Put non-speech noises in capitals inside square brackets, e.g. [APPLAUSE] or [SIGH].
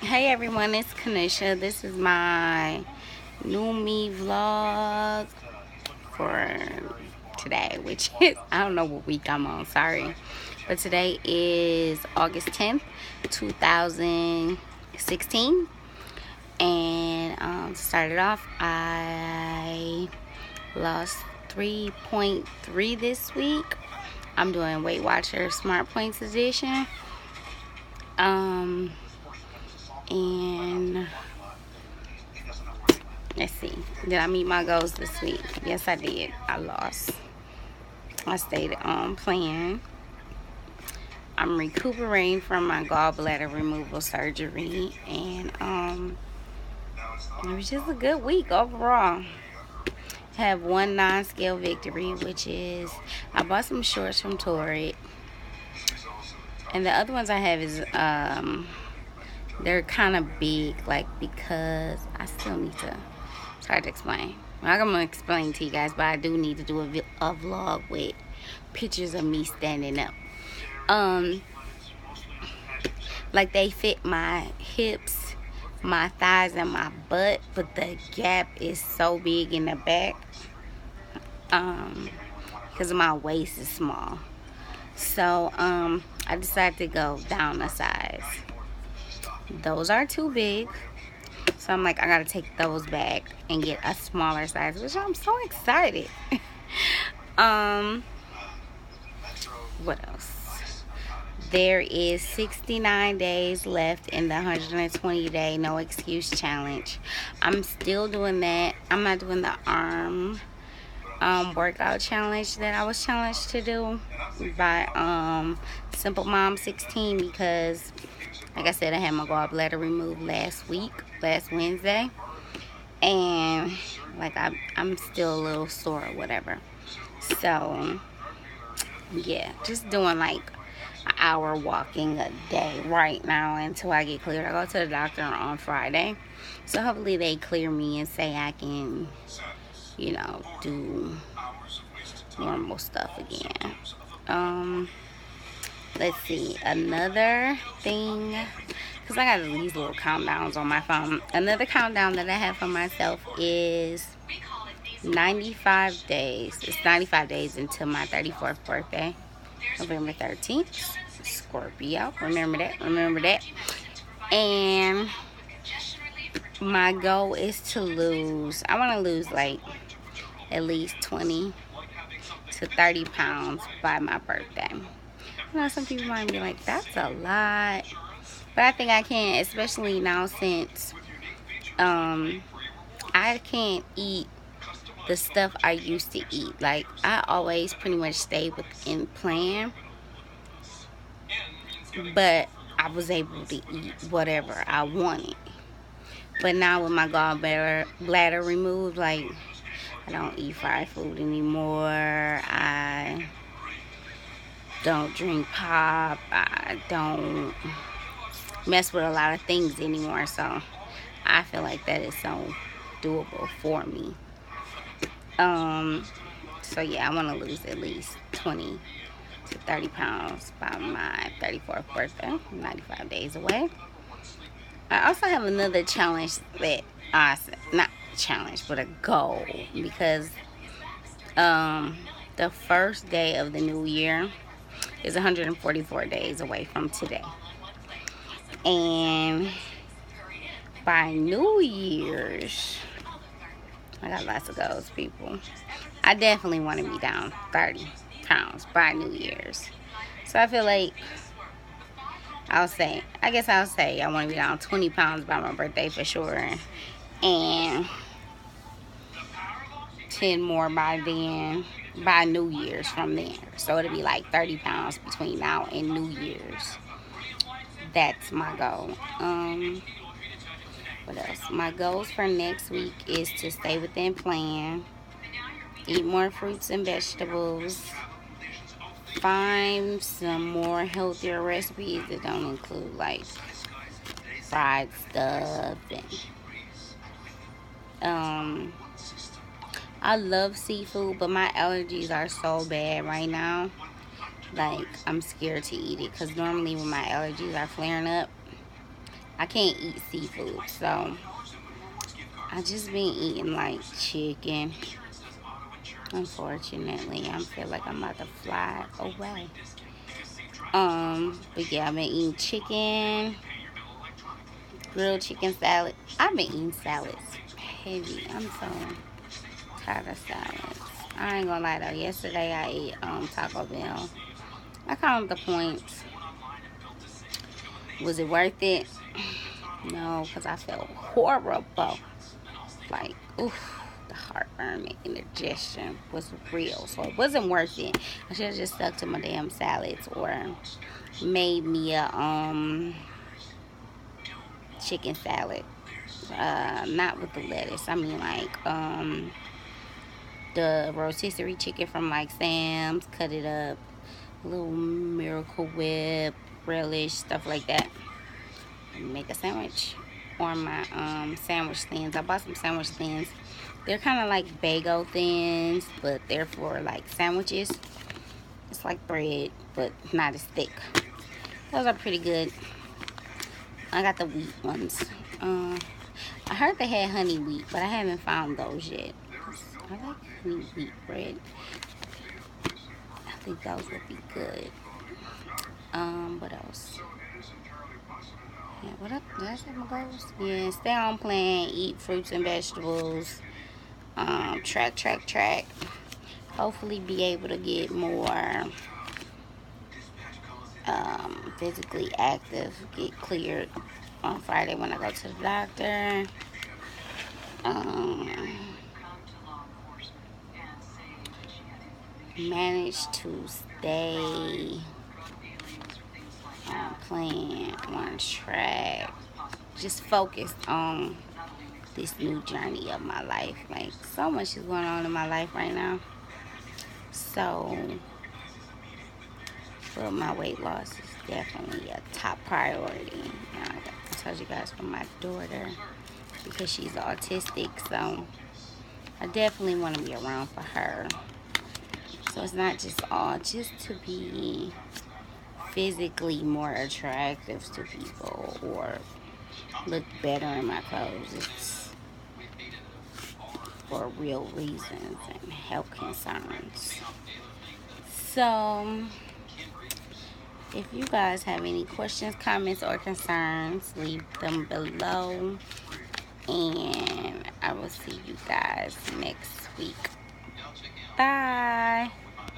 Hey everyone, it's Kanisha. This is my new me vlog for today, which [LAUGHS] is, I don't know what week I'm on, sorry. But today is August 10th, 2016. And um, started off, I lost 3.3 this week. I'm doing Weight Watcher Smart Points Edition. Um, and let's see, did I meet my goals this week? Yes, I did. I lost. I stayed on plan. I'm recuperating from my gallbladder removal surgery, and um, it was just a good week overall. Have one non-scale victory, which is I bought some shorts from Torrid, and the other ones I have is um, they're kind of big, like because I still need to. It's hard to explain. I'm gonna explain to you guys, but I do need to do a, a vlog with pictures of me standing up. Um, like they fit my hips, my thighs, and my butt, but the gap is so big in the back. Um, because my waist is small. So um, I decided to go down a size. Those are too big. So I'm like, I gotta take those back and get a smaller size, which I'm so excited. [LAUGHS] um, what else? There is 69 days left in the 120 day no excuse challenge. I'm still doing that. I'm not doing the arm um, workout challenge that I was challenged to do by um, Simple Mom 16 because like I said I had my gallbladder removed last week last Wednesday. And like I, I'm still a little sore or whatever. So yeah just doing like an hour walking a day right now until I get cleared. I go to the doctor on Friday. So hopefully they clear me and say I can you know do normal stuff again. Um let's see another thing because I got these little countdowns on my phone. Another countdown that I have for myself is 95 days. It's 95 days until my 34th birthday November 13th Scorpio remember that remember that. And my goal is to lose I want to lose like at least 20 to 30 pounds by my birthday you know, some people might be like, that's a lot. But I think I can, especially now since um, I can't eat the stuff I used to eat. Like, I always pretty much stay within plan. But I was able to eat whatever I wanted. But now with my gallbladder bladder removed, like, I don't eat fried food anymore. I don't drink pop. I don't mess with a lot of things anymore. So I feel like that is so doable for me. Um, so yeah, I want to lose at least 20 to 30 pounds by my 34th birthday, 95 days away. I also have another challenge that I not challenge, but a goal because um, the first day of the new year is 144 days away from today. And by New Year's, I got lots of goals, people. I definitely want to be down 30 pounds by New Year's. So I feel like I'll say, I guess I'll say I want to be down 20 pounds by my birthday for sure. And 10 more by then by New Year's from there. So it'll be like 30 pounds between now and New Year's. That's my goal. Um, what else? My goals for next week is to stay within plan, eat more fruits and vegetables, find some more healthier recipes that don't include like fried stuff and um I love seafood, but my allergies are so bad right now. Like, I'm scared to eat it. Because normally when my allergies are flaring up, I can't eat seafood, so I just been eating like chicken. Unfortunately, I feel like I'm about to fly away. Um, but yeah, I've been eating chicken, grilled chicken salad. I've been eating salads heavy. I'm so tired of salads. I ain't gonna lie though. Yesterday I ate um, Taco Bell. I counted the points. Was it worth it? [SIGHS] No, because I felt horrible. Like, oof, the heartburn and indigestion was real. So it wasn't worth it. I should have just stuck to my damn salads or made me a um chicken salad. Uh, not with the lettuce. I mean like um the rotisserie chicken from like Sam's, cut it up, little Miracle Whip, relish, stuff like that. Make a sandwich or my um, sandwich thins. I bought some sandwich thins. They're kind of like bagel thins, but they're for like sandwiches. It's like bread, but not as thick. Those are pretty good. I got the wheat ones. Uh, I heard they had honey wheat, but I haven't found those yet. I like honey wheat bread. I think those would be good. Um, what else? Yeah, what up? My goals? Yeah, stay on plan, eat fruits and vegetables. Um, track, track, track. Hopefully be able to get more um, physically active, get cleared on Friday when I go to the doctor. Um, managed to stay um, on plan, on track, just focused on this new journey of my life. Like, so much is going on in my life right now. So, but my weight loss is definitely a top priority. I told you guys from my daughter because she's autistic, so I definitely want to be around for her. So it's not just all just to be physically more attractive to people or look better in my clothes. It's for real reasons and health concerns. So, if you guys have any questions, comments, or concerns, leave them below. And I will see you guys next week. Bye.